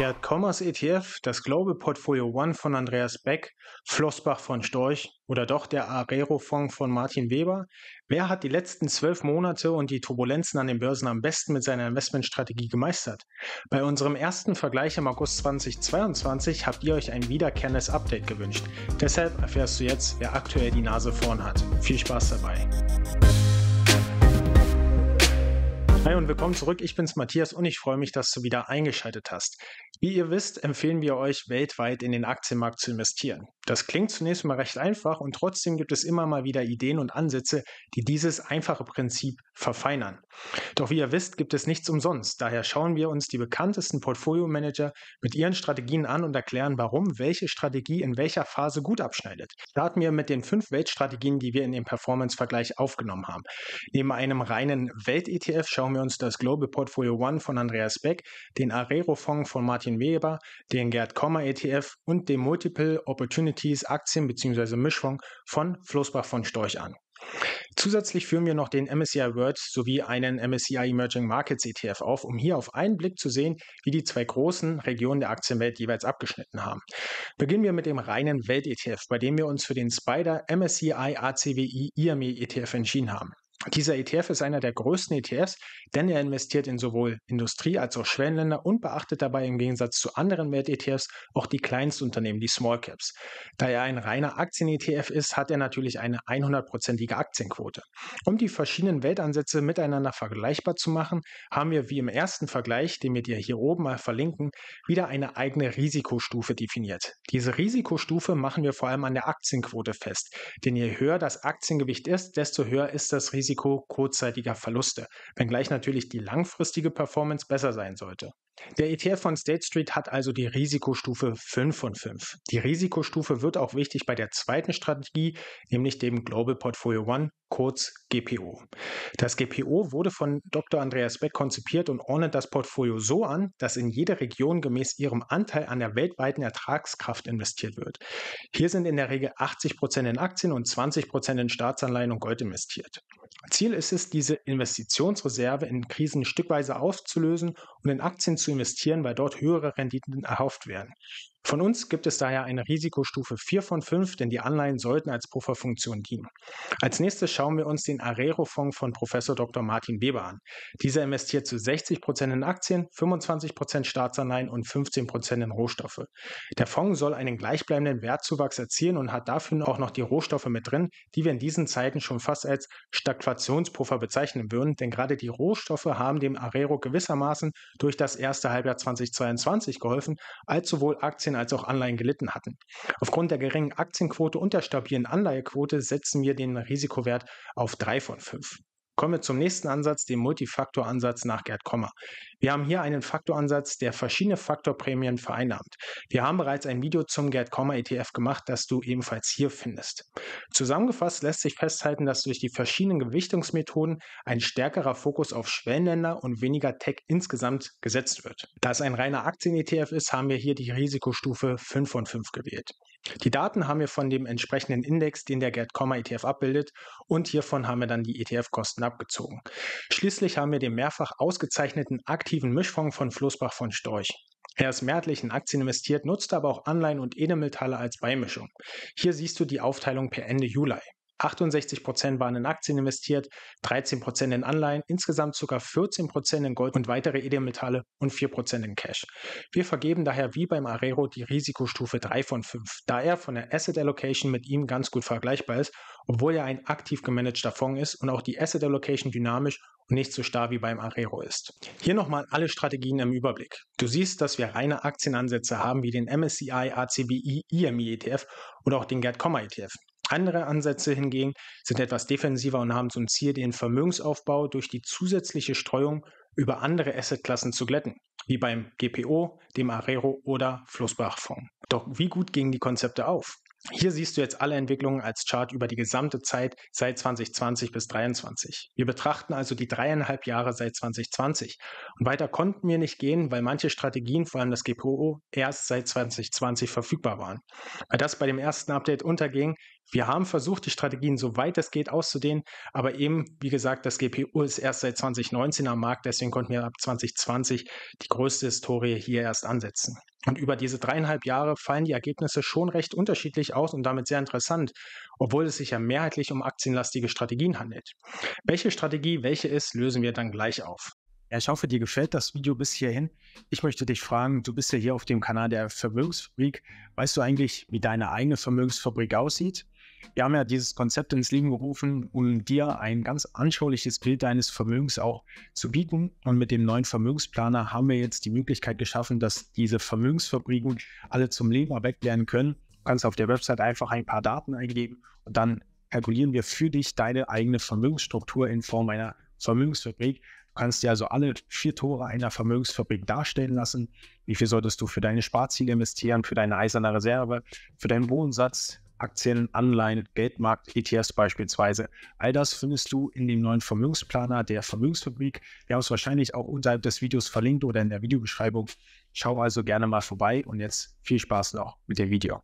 Gerd Kommers ETF, das Global Portfolio One von Andreas Beck, Flossbach von Storch oder doch der Arero-Fonds von Martin Weber? Wer hat die letzten zwölf Monate und die Turbulenzen an den Börsen am besten mit seiner Investmentstrategie gemeistert? Bei unserem ersten Vergleich im August 2022 habt ihr euch ein wiederkehrendes Update gewünscht. Deshalb erfährst du jetzt, wer aktuell die Nase vorn hat. Viel Spaß dabei! Hi und willkommen zurück. Ich bin's Matthias und ich freue mich, dass du wieder eingeschaltet hast. Wie ihr wisst, empfehlen wir euch weltweit in den Aktienmarkt zu investieren. Das klingt zunächst mal recht einfach und trotzdem gibt es immer mal wieder Ideen und Ansätze, die dieses einfache Prinzip verfeinern. Doch wie ihr wisst, gibt es nichts umsonst. Daher schauen wir uns die bekanntesten Portfolio-Manager mit ihren Strategien an und erklären, warum welche Strategie in welcher Phase gut abschneidet. Starten wir mit den fünf Weltstrategien, die wir in dem Performance-Vergleich aufgenommen haben. Neben einem reinen Welt-ETF schauen wir uns das Global Portfolio One von Andreas Beck, den Arero-Fonds von Martin Weber, den Gerd Kommer ETF und den Multiple Opportunities Aktien bzw. Mischfonds von Flossbach von Storch an. Zusätzlich führen wir noch den MSCI World sowie einen MSCI Emerging Markets ETF auf, um hier auf einen Blick zu sehen, wie die zwei großen Regionen der Aktienwelt jeweils abgeschnitten haben. Beginnen wir mit dem reinen Welt-ETF, bei dem wir uns für den Spider MSCI ACWI IME ETF entschieden haben. Dieser ETF ist einer der größten ETFs, denn er investiert in sowohl Industrie- als auch Schwellenländer und beachtet dabei im Gegensatz zu anderen Welt-ETFs auch die Kleinstunternehmen, die Small Caps. Da er ein reiner Aktien-ETF ist, hat er natürlich eine 100%ige Aktienquote. Um die verschiedenen Weltansätze miteinander vergleichbar zu machen, haben wir wie im ersten Vergleich, den wir dir hier oben mal verlinken, wieder eine eigene Risikostufe definiert. Diese Risikostufe machen wir vor allem an der Aktienquote fest, denn je höher das Aktiengewicht ist, desto höher ist das Risiko Risiko kurzzeitiger Verluste, wenngleich natürlich die langfristige Performance besser sein sollte. Der ETF von State Street hat also die Risikostufe 5 von 5. Die Risikostufe wird auch wichtig bei der zweiten Strategie, nämlich dem Global Portfolio One, kurz GPO. Das GPO wurde von Dr. Andreas Beck konzipiert und ordnet das Portfolio so an, dass in jede Region gemäß ihrem Anteil an der weltweiten Ertragskraft investiert wird. Hier sind in der Regel 80 Prozent in Aktien und 20 Prozent in Staatsanleihen und Gold investiert. Ziel ist es, diese Investitionsreserve in Krisen stückweise aufzulösen und in Aktien zu investieren, weil dort höhere Renditen erhofft werden. Von uns gibt es daher eine Risikostufe 4 von 5, denn die Anleihen sollten als Pufferfunktion dienen. Als nächstes schauen wir uns den Arero-Fonds von Professor Dr. Martin Weber an. Dieser investiert zu 60 Prozent in Aktien, 25 Prozent Staatsanleihen und 15 Prozent in Rohstoffe. Der Fonds soll einen gleichbleibenden Wertzuwachs erzielen und hat dafür auch noch die Rohstoffe mit drin, die wir in diesen Zeiten schon fast als Stagflationspuffer bezeichnen würden, denn gerade die Rohstoffe haben dem Arero gewissermaßen durch das erste Halbjahr 2022 geholfen, als sowohl Aktien Aktien als auch Anleihen gelitten hatten. Aufgrund der geringen Aktienquote und der stabilen Anleihequote setzen wir den Risikowert auf 3 von 5. Kommen wir zum nächsten Ansatz, dem Multifaktoransatz nach Gerd Kommer. Wir haben hier einen Faktoransatz, der verschiedene Faktorprämien vereinnahmt. Wir haben bereits ein Video zum Gerd Kommer ETF gemacht, das du ebenfalls hier findest. Zusammengefasst lässt sich festhalten, dass durch die verschiedenen Gewichtungsmethoden ein stärkerer Fokus auf Schwellenländer und weniger Tech insgesamt gesetzt wird. Da es ein reiner Aktien-ETF ist, haben wir hier die Risikostufe 5 von 5 gewählt. Die Daten haben wir von dem entsprechenden Index, den der Gerd Kommer ETF abbildet und hiervon haben wir dann die ETF-Kosten abgezogen. Schließlich haben wir den mehrfach ausgezeichneten aktiven Mischfonds von Flossbach von Storch. Er ist mehrheitlich in Aktien investiert, nutzt aber auch Anleihen und Edelmetalle als Beimischung. Hier siehst du die Aufteilung per Ende Juli. 68% waren in Aktien investiert, 13% in Anleihen, insgesamt sogar 14% in Gold und weitere Edelmetalle und 4% in Cash. Wir vergeben daher wie beim Arero die Risikostufe 3 von 5, da er von der Asset Allocation mit ihm ganz gut vergleichbar ist, obwohl er ein aktiv gemanagter Fonds ist und auch die Asset Allocation dynamisch und nicht so starr wie beim Arero ist. Hier nochmal alle Strategien im Überblick. Du siehst, dass wir reine Aktienansätze haben wie den MSCI ACBI IMI ETF oder auch den Gerd ETF. Andere Ansätze hingegen sind etwas defensiver und haben zum Ziel, den Vermögensaufbau durch die zusätzliche Streuung über andere Assetklassen zu glätten, wie beim GPO, dem Arero oder Flussbach-Fonds. Doch wie gut gingen die Konzepte auf? Hier siehst du jetzt alle Entwicklungen als Chart über die gesamte Zeit seit 2020 bis 2023. Wir betrachten also die dreieinhalb Jahre seit 2020. Und weiter konnten wir nicht gehen, weil manche Strategien, vor allem das GPO, erst seit 2020 verfügbar waren. Weil das bei dem ersten Update unterging, wir haben versucht, die Strategien so weit es geht auszudehnen, aber eben, wie gesagt, das GPU ist erst seit 2019 am Markt, deswegen konnten wir ab 2020 die größte Historie hier erst ansetzen. Und über diese dreieinhalb Jahre fallen die Ergebnisse schon recht unterschiedlich aus und damit sehr interessant, obwohl es sich ja mehrheitlich um aktienlastige Strategien handelt. Welche Strategie welche ist, lösen wir dann gleich auf. Ich hoffe, dir gefällt das Video bis hierhin. Ich möchte dich fragen, du bist ja hier auf dem Kanal der Vermögensfabrik. Weißt du eigentlich, wie deine eigene Vermögensfabrik aussieht? Wir haben ja dieses Konzept ins Leben gerufen, um dir ein ganz anschauliches Bild deines Vermögens auch zu bieten. Und mit dem neuen Vermögensplaner haben wir jetzt die Möglichkeit geschaffen, dass diese Vermögensfabriken alle zum Leben erweckt werden können. Du kannst auf der Website einfach ein paar Daten eingeben und dann kalkulieren wir für dich deine eigene Vermögensstruktur in Form einer Vermögensfabrik. Du kannst dir also alle vier Tore einer Vermögensfabrik darstellen lassen. Wie viel solltest du für deine Sparziele investieren, für deine eiserne Reserve, für deinen Wohnsatz, Aktien, Anleihen, Geldmarkt, ETFs beispielsweise. All das findest du in dem neuen Vermögensplaner der Vermögensfabrik. Wir haben es wahrscheinlich auch unterhalb des Videos verlinkt oder in der Videobeschreibung. Schau also gerne mal vorbei und jetzt viel Spaß noch mit dem Video.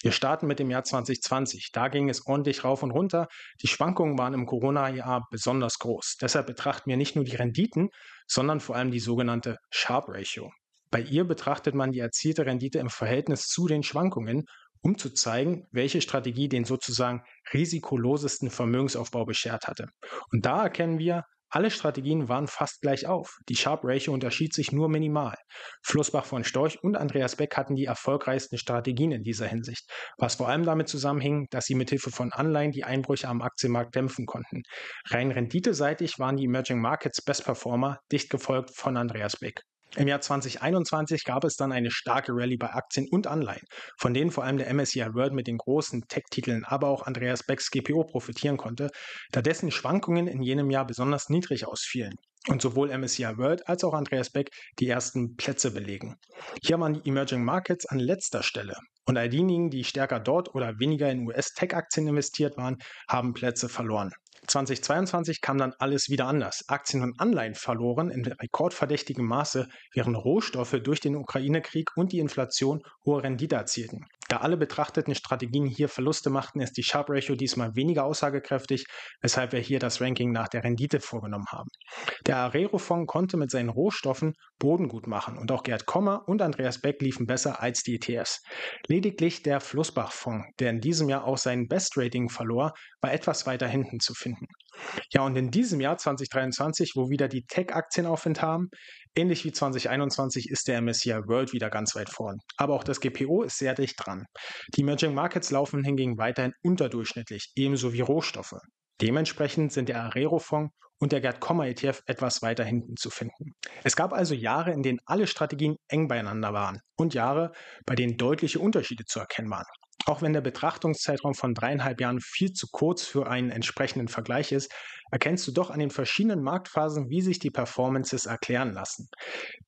Wir starten mit dem Jahr 2020. Da ging es ordentlich rauf und runter. Die Schwankungen waren im Corona-Jahr besonders groß. Deshalb betrachten wir nicht nur die Renditen, sondern vor allem die sogenannte Sharp Ratio. Bei ihr betrachtet man die erzielte Rendite im Verhältnis zu den Schwankungen um zu zeigen, welche Strategie den sozusagen risikolosesten Vermögensaufbau beschert hatte. Und da erkennen wir, alle Strategien waren fast gleich auf. Die Sharp Ratio unterschied sich nur minimal. Flossbach von Storch und Andreas Beck hatten die erfolgreichsten Strategien in dieser Hinsicht, was vor allem damit zusammenhing, dass sie mithilfe von Anleihen die Einbrüche am Aktienmarkt dämpfen konnten. Rein renditeseitig waren die Emerging Markets Best Performer, dicht gefolgt von Andreas Beck. Im Jahr 2021 gab es dann eine starke Rallye bei Aktien und Anleihen, von denen vor allem der MSCI World mit den großen Tech-Titeln, aber auch Andreas Becks GPO profitieren konnte, da dessen Schwankungen in jenem Jahr besonders niedrig ausfielen und sowohl MSCI World als auch Andreas Beck die ersten Plätze belegen. Hier waren die Emerging Markets an letzter Stelle und all diejenigen, die stärker dort oder weniger in US-Tech-Aktien investiert waren, haben Plätze verloren. 2022 kam dann alles wieder anders. Aktien und Anleihen verloren in rekordverdächtigem Maße, während Rohstoffe durch den Ukraine-Krieg und die Inflation hohe Rendite erzielten. Da alle betrachteten Strategien hier Verluste machten, ist die Sharp Ratio diesmal weniger aussagekräftig, weshalb wir hier das Ranking nach der Rendite vorgenommen haben. Der Arero-Fonds konnte mit seinen Rohstoffen Boden gut machen und auch Gerd Kommer und Andreas Beck liefen besser als die ETFs. Lediglich der Flussbach-Fonds, der in diesem Jahr auch seinen Best-Rating verlor, war etwas weiter hinten zu finden. Ja, und in diesem Jahr 2023, wo wieder die Tech-Aktien Aufwind haben, ähnlich wie 2021 ist der MSCI World wieder ganz weit vorn. Aber auch das GPO ist sehr dicht dran. Die Emerging Markets laufen hingegen weiterhin unterdurchschnittlich, ebenso wie Rohstoffe. Dementsprechend sind der Arero-Fonds und der Gerd Kommer ETF etwas weiter hinten zu finden. Es gab also Jahre, in denen alle Strategien eng beieinander waren und Jahre, bei denen deutliche Unterschiede zu erkennen waren. Auch wenn der Betrachtungszeitraum von dreieinhalb Jahren viel zu kurz für einen entsprechenden Vergleich ist, erkennst du doch an den verschiedenen Marktphasen, wie sich die Performances erklären lassen.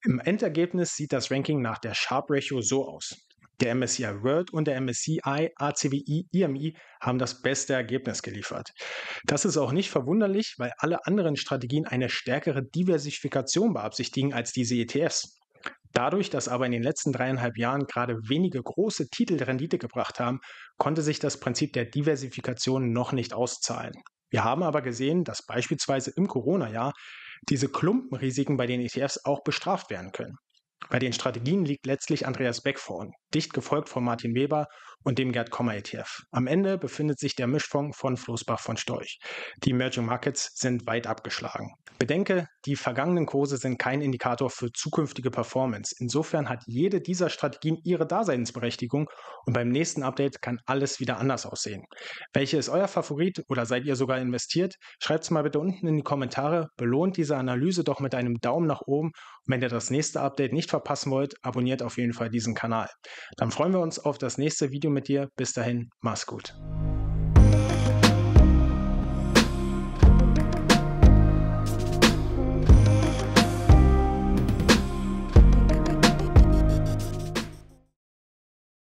Im Endergebnis sieht das Ranking nach der Sharp Ratio so aus. Der MSCI World und der MSCI ACWI IMI haben das beste Ergebnis geliefert. Das ist auch nicht verwunderlich, weil alle anderen Strategien eine stärkere Diversifikation beabsichtigen als diese ETFs. Dadurch, dass aber in den letzten dreieinhalb Jahren gerade wenige große Titel Rendite gebracht haben, konnte sich das Prinzip der Diversifikation noch nicht auszahlen. Wir haben aber gesehen, dass beispielsweise im Corona-Jahr diese Klumpenrisiken bei den ETFs auch bestraft werden können. Bei den Strategien liegt letztlich Andreas Beck vorn, dicht gefolgt von Martin Weber und dem Gerd Kommer ETF. Am Ende befindet sich der Mischfonds von Floßbach von Storch. Die Emerging Markets sind weit abgeschlagen. Bedenke, die vergangenen Kurse sind kein Indikator für zukünftige Performance. Insofern hat jede dieser Strategien ihre Daseinsberechtigung und beim nächsten Update kann alles wieder anders aussehen. Welche ist euer Favorit oder seid ihr sogar investiert? Schreibt es mal bitte unten in die Kommentare. Belohnt diese Analyse doch mit einem Daumen nach oben und wenn ihr das nächste Update nicht verpassen wollt, abonniert auf jeden Fall diesen Kanal. Dann freuen wir uns auf das nächste Video mit dir. Bis dahin, mach's gut.